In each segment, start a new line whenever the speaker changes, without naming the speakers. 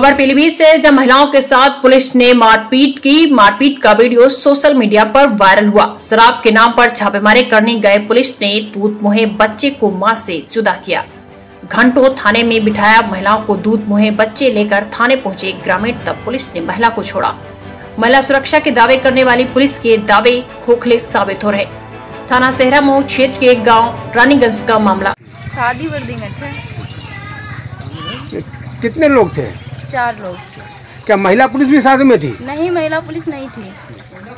खबर पीलीभीत से जब महिलाओं के साथ पुलिस ने मारपीट की मारपीट का वीडियो सोशल मीडिया पर वायरल हुआ। शराब के नाम पर छापेमारी करने गए पुलिस ने दूध मुहे बच्चे को माँ से जुदा किया। घंटों थाने में बिठाया महिलाओं को दूध मुहे बच्चे लेकर थाने पहुँचे ग्रामीण तब पुलिस ने महिला को छोड़ा। महिला सुरक्षा के दावे करने वाली पुलिस के दावे खोखले साबित हो रहे। थाना सेहरा मऊ क्षेत्र के गाँव रानीगंज का मामला।
शादी वर्दी में थे।
कितने लोग थे?
चार लोग।
क्या महिला पुलिस भी साथ में थी?
नहीं महिला पुलिस नहीं थी।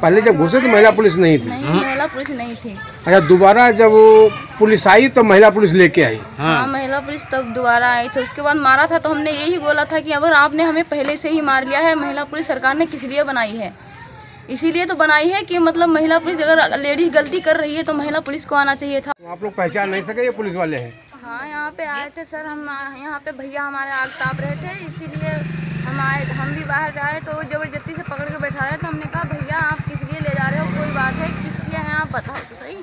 पहले जब घुसे तो महिला पुलिस नहीं थी।
नहीं महिला पुलिस नहीं थी।
अच्छा दोबारा जब वो पुलिस आई तो महिला पुलिस लेके आई?
हाँ महिला पुलिस तब दोबारा आई थी। उसके बाद मारा था तो हमने यही बोला था कि अगर आपने हमें पहले से ही मार लिया है महिला पुलिस सरकार ने किस लिए बनाई है? इसीलिए तो बनाई है कि मतलब महिला पुलिस अगर लेडीज़ गलती कर रही है तो महिला पुलिस को आना चाहिए था।
तो आप लोग पहचान नहीं सके ये पुलिस वाले हैं?
हाँ यहाँ पे आए थे सर, हम यहाँ पे भैया हमारे आग ताप रहे थे, इसीलिए हम आए, हम भी बाहर आए तो ज़बरदस्ती से पकड़ के बैठा रहे तो हमने कहा, भैया, आप किस लिए ले जा रहे हो? कोई बात है, किस लिए हैं, आप बताओ तो सही।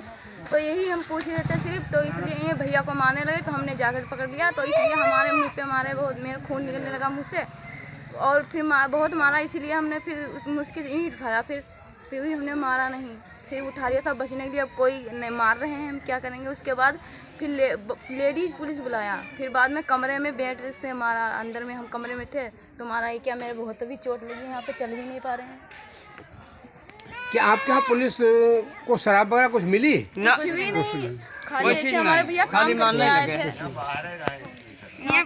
तो यही हम पूछ रहे थे सिर्फ़ तो इसलिए ये भैया को मारने लगे तो हमने जाकर पकड़ लिया तो इसलिए हमारे मुँह पे मारे बहुत मेरा खून निकलने लगा मुँह से, और फिर मार बहुत मारा, इसीलिए हमने फिर उस मुझके ईंट खाया फिर फिर भी हमने मारा नहीं। फिर उठा लिया था बचने के लिए अब कोई नहीं मार रहे हैं हम क्या करेंगे? उसके बाद फिर ले, लेडीज़ पुलिस बुलाया। फिर बाद में कमरे में बेड से मारा अंदर में हम कमरे में थे तो मारा ये क्या मेरे बहुत भी चोट लगी यहाँ पे चल भी नहीं पा रहे हैं।
क्या आपके यहाँ पुलिस को शराब वगैरह कुछ मिली?
कुछ भी नहीं। खाली ऐसे हमारे भैया काम करके आए थे। यहाँ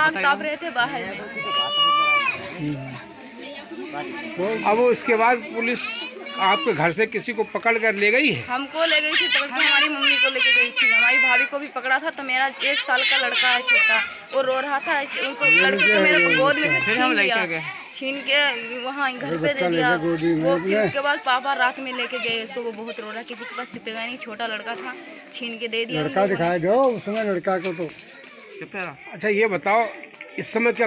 आग ताप रहे थे बाहर
अब इसके बाद पुलिस आपके घर से किसी को पकड़ कर ले गई है?
हमको ले गई थी के हमारी मम्मी को लेके गई थी। हमारी भाभी को भी पकड़ा था तो मेरा एक साल का लड़का है छोटा। वो रो रहा था उनको लड़के को मेरे को गोद में से छीन लिया। छीन के वहाँ घर पे दे दिया। वो फिर उसके बाद पापा रात में लेके गए उसको वो बहुत रो रहा किसी के पास चुपेगा नहीं छोटा लड़का था छीन के दे दिया
लड़का दिखाया गया उसमें लड़का को तो?
अच्छा ये बताओ इस समय क्या.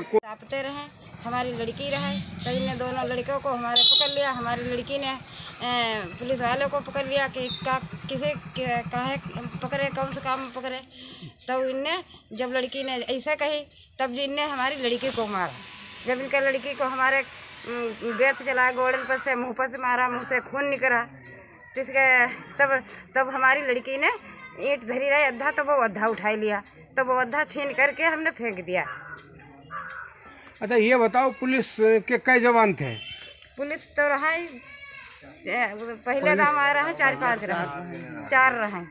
रहे। हमारी लड़की रहे तो इनने दोनों लड़कों को हमारे पकड़ लिया। हमारी लड़की ने पुलिस वालों को पकड़ लिया कि का, किसे काहे पकड़े, कौन से काम पकड़े। तब इनने, जब लड़की ने ऐसा कही, तब जी इनने हमारी लड़की को मारा। जब इनका लड़की को हमारे बेत चला गोड़न पर से, मुँह पर से मारा, मुँह से खून निकला तो इसके तब तब हमारी लड़की ने ईंट धरी रही, अद्धा तो वो अद्धा उठा लिया। तब वो अद्धा छीन करके हमने फेंक दिया।
अच्छा ये बताओ पुलिस के कई जवान थे?
पुलिस तो रहा ही। ए, पहले तो हमारे रहे चार पाँच रहे। चार रहे।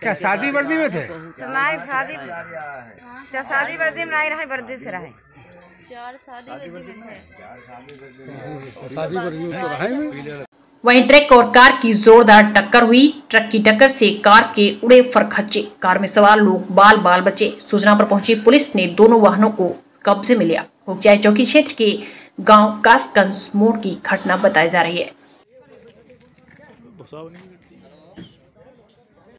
क्या शादी वर्दी में थे?
नहीं शादी चा- शादी वर्दी में नहीं रहे वर्दी से रहे।
चार शादी में थे।
शादी वर्दी में तो रहा
वहीं ट्रक और कार की जोरदार टक्कर हुई। ट्रक की टक्कर से कार के उड़े फरखच्चे कार में सवार लोग बाल बाल बचे सूचना पर पहुँची पुलिस ने दोनों वाहनों को कब्जे में लिया। कोकचाई चौकी क्षेत्र के गाँव कासकंस मोड़ की घटना बताई जा रही है।